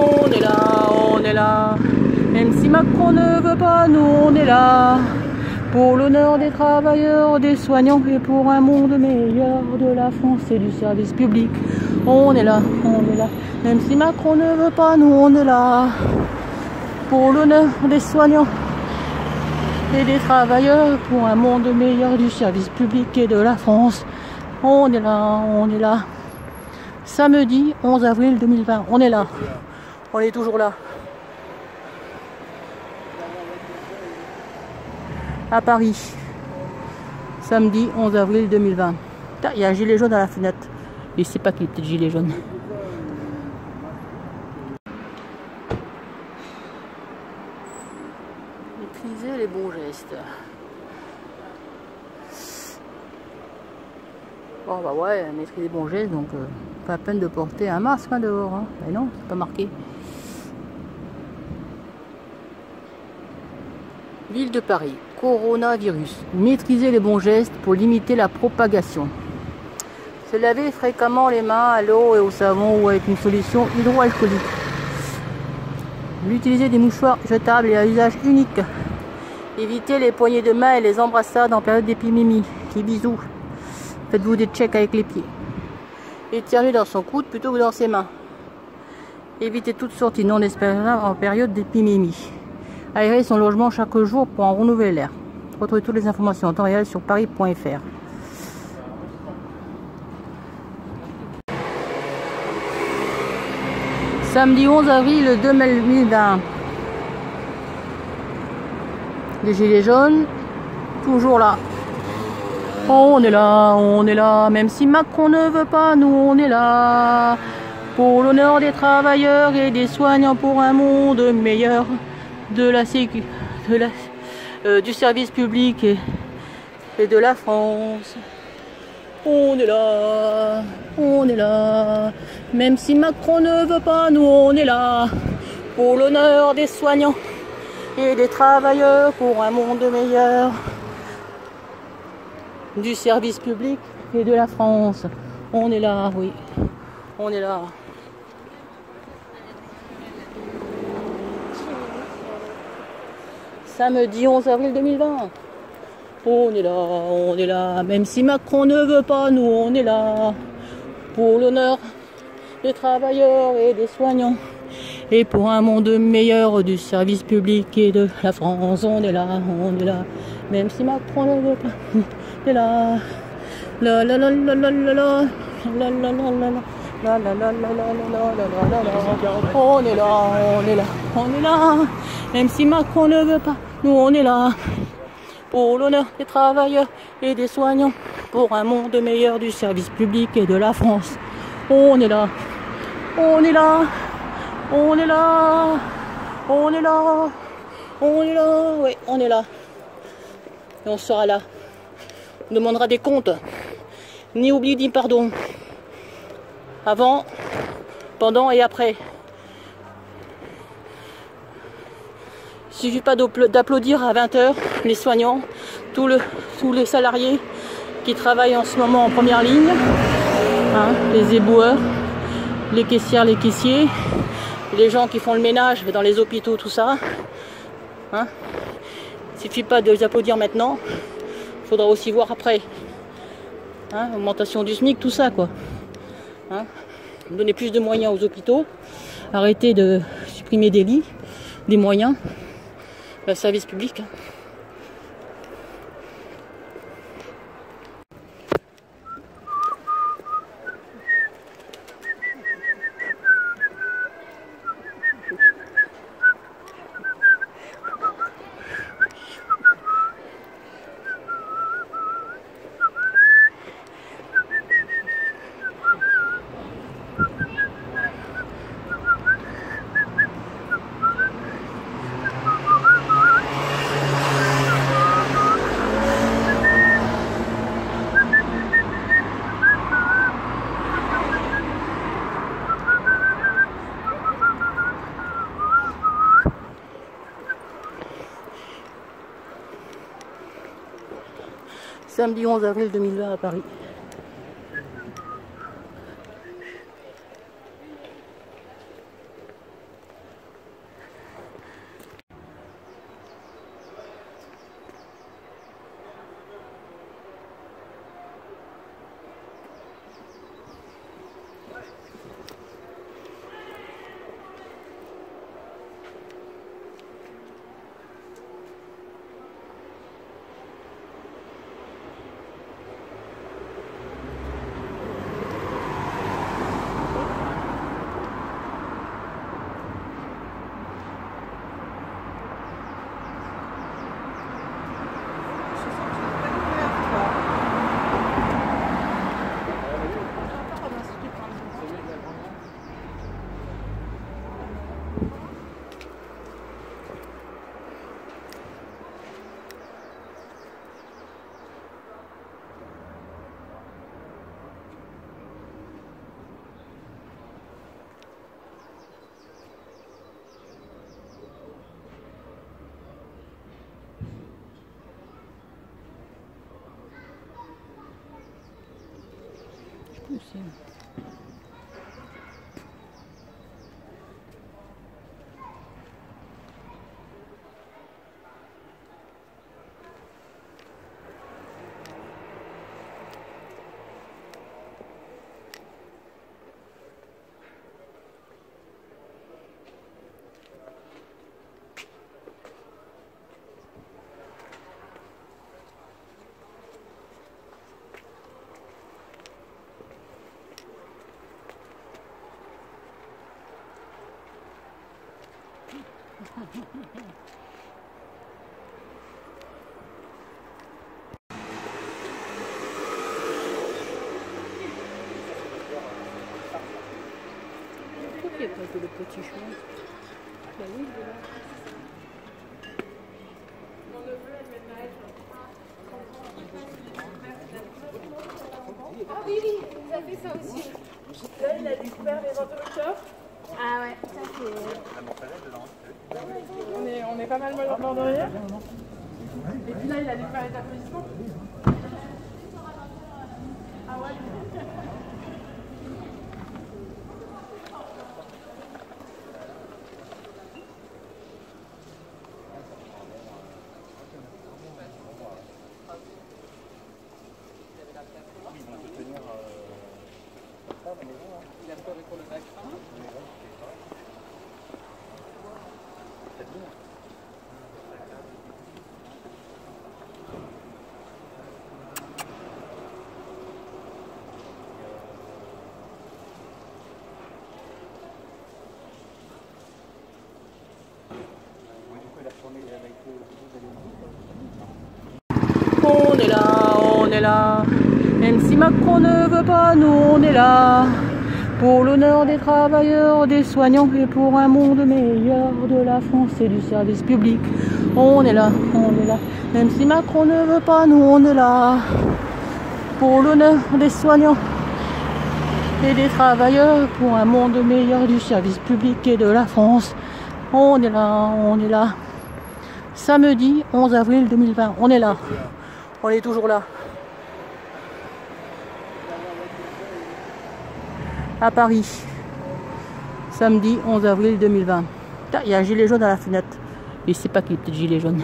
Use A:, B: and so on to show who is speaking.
A: On est là, on est là. Même si Macron ne veut pas, nous on est là. Pour l'honneur des travailleurs, des soignants et pour un monde meilleur de la France et du service public. On est là, on est là. Même si Macron ne veut pas, nous on est là. Pour l'honneur des soignants et des travailleurs, pour un monde meilleur du service public et de la France. On est là, on est là. Samedi 11 avril 2020, on est là. On est toujours là. À Paris. Samedi 11 avril 2020. Putain, Il y a un gilet jaune à la fenêtre. Il sait pas qu'il était gilet jaune. Maîtriser les bons gestes. Bon bah ouais, maîtriser les bons gestes, donc euh, pas peine de porter un masque hein, dehors. Hein. Mais non, c'est pas marqué. Ville de Paris, coronavirus. Maîtriser les bons gestes pour limiter la propagation. Se laver fréquemment les mains à l'eau et au savon ou avec une solution hydroalcoolique. Utiliser des mouchoirs jetables et à usage unique. Éviter les poignées de main et les embrassades en période d'épidémie. Les bisous. Faites-vous des checks avec les pieds. Éternuer dans son coude plutôt que dans ses mains. Éviter toute sortie non espérable en période d'épidémie. Aérer son logement chaque jour pour en renouveler l'air. Retrouvez toutes les informations en temps réel sur paris.fr. Samedi 11 avril 2020. Les gilets jaunes, toujours là. On est là, on est là, même si Macron ne veut pas, nous on est là. Pour l'honneur des travailleurs et des soignants, pour un monde meilleur de la sécu, euh, du service public et de la France. On est là, on est là. Même si Macron ne veut pas, nous on est là. Pour l'honneur des soignants et des travailleurs, pour un monde meilleur du service public et de la France. On est là, oui. On est là. Samedi 11 avril 2020. On est là, on est là. Même si Macron ne veut pas, nous on est là. Pour l'honneur des travailleurs et des soignants. Et pour un monde meilleur du service public et de la France, on est là, on est là. Même si Macron ne veut pas, on est là. La la la. On est là, on est là, on est là. Même si Macron ne veut pas, nous on est là. Pour l'honneur des travailleurs et des soignants. Pour un monde meilleur du service public et de la France. On est là. On est là. On est là. On est là. On est là. Oui, on est là. Et on sera là. On demandera des comptes. Ni oubli ni pardon. Avant, pendant et après. Suffit pas d'applaudir à 20h les soignants, tous les salariés qui travaillent en ce moment en première ligne, hein, les éboueurs, les caissières, les caissiers, les gens qui font le ménage dans les hôpitaux, tout ça. Hein. Il suffit pas de les applaudir maintenant, il faudra aussi voir après. Hein, augmentation du SMIC, tout ça quoi. Hein. Donner plus de moyens aux hôpitaux, arrêter de supprimer des lits, des moyens, le service public. Samedi 11 avril 2020 à Paris. 不行。Il n'y a pas que le petit chou Ben oui, voilà.
B: Ah oui, oui, ça fait ça aussi.
C: Là, il a découvert les interrupteurs.
B: Ah ouais, ça c'est.
C: On est, on est pas mal mort de rire. Et puis là, il a découvert les applaudissements. Ah ouais
A: On est là, on est là. Même si Macron ne veut pas, nous on est là. Pour l'honneur des travailleurs, des soignants et pour un monde meilleur de la France et du service public. On est là, on est là. Même si Macron ne veut pas, nous on est là. Pour l'honneur des soignants et des travailleurs, pour un monde meilleur du service public et de la France. On est là, on est là. Samedi 11 avril 2020, on est là. On est toujours là. À Paris. Samedi 11 avril 2020. Putain, Il y a un gilet jaune à la fenêtre. Mais c'est pas qu'il était gilet jaune.